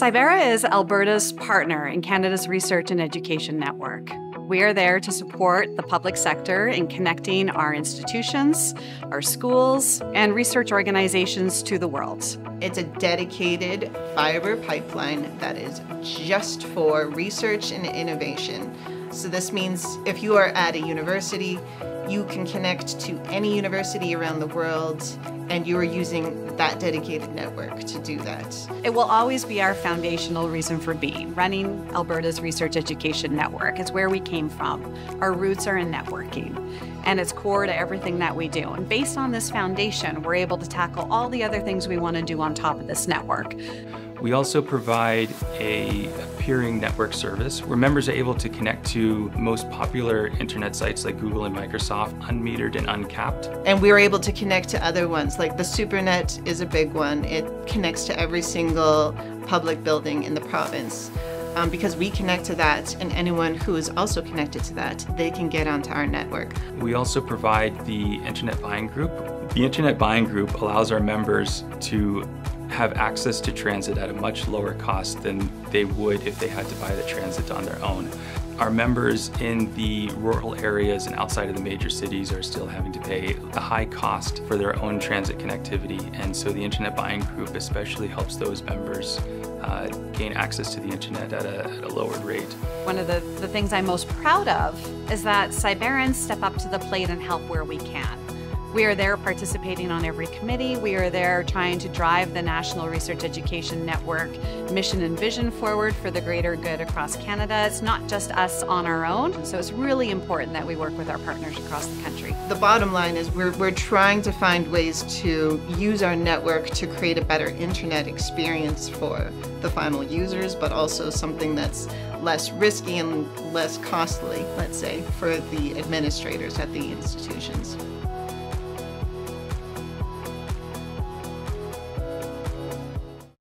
Cybera is Alberta's partner in Canada's Research and Education Network. We are there to support the public sector in connecting our institutions, our schools, and research organizations to the world. It's a dedicated fiber pipeline that is just for research and innovation. So, this means if you are at a university, you can connect to any university around the world and you are using that dedicated network to do that. It will always be our foundational reason for being. Running Alberta's Research Education Network is where we came from. Our roots are in networking and it's core to everything that we do. And based on this foundation, we're able to tackle all the other things we want to do on top of this network. We also provide a peering network service where members are able to connect to most popular internet sites like Google and Microsoft, unmetered and uncapped. And we were able to connect to other ones, like the SuperNet is a big one. It connects to every single public building in the province. Um, because we connect to that, and anyone who is also connected to that, they can get onto our network. We also provide the Internet Buying Group. The Internet Buying Group allows our members to have access to transit at a much lower cost than they would if they had to buy the transit on their own. Our members in the rural areas and outside of the major cities are still having to pay a high cost for their own transit connectivity, and so the Internet Buying Group especially helps those members uh, gain access to the internet at a, at a lowered rate. One of the, the things I'm most proud of is that Cyberans step up to the plate and help where we can. We are there participating on every committee. We are there trying to drive the National Research Education Network mission and vision forward for the greater good across Canada. It's not just us on our own, so it's really important that we work with our partners across the country. The bottom line is we're, we're trying to find ways to use our network to create a better internet experience for the final users, but also something that's less risky and less costly, let's say, for the administrators at the institutions.